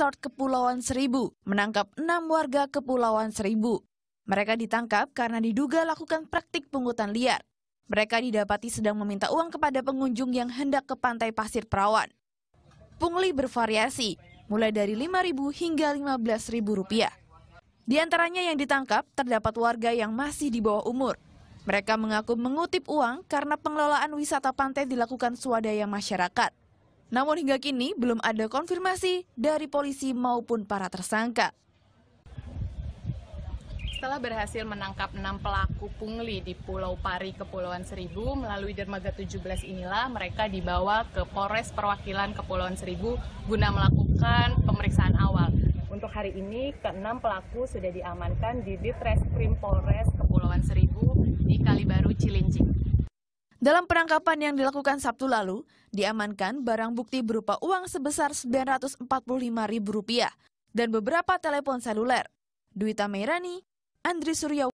Resort Kepulauan Seribu menangkap enam warga Kepulauan Seribu. Mereka ditangkap karena diduga lakukan praktik pungutan liar. Mereka didapati sedang meminta uang kepada pengunjung yang hendak ke pantai Pasir Perawan. Pungli bervariasi, mulai dari Rp5.000 hingga Rp15.000 rupiah. Di antaranya yang ditangkap terdapat warga yang masih di bawah umur. Mereka mengaku mengutip uang karena pengelolaan wisata pantai dilakukan swadaya masyarakat. Namun hingga kini belum ada konfirmasi dari polisi maupun para tersangka. Setelah berhasil menangkap enam pelaku pungli di Pulau Pari, Kepulauan Seribu, melalui dermaga 17 inilah mereka dibawa ke Polres Perwakilan Kepulauan Seribu guna melakukan pemeriksaan awal. Untuk hari ini, keenam pelaku sudah diamankan di Ditreskrim Polres Kepulauan Seribu. Dalam penangkapan yang dilakukan Sabtu lalu, diamankan barang bukti berupa uang sebesar Rp945.000 dan beberapa telepon seluler. Duita Meirani, Andri Surya